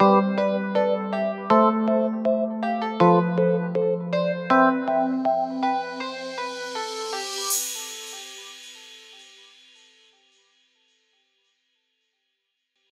Música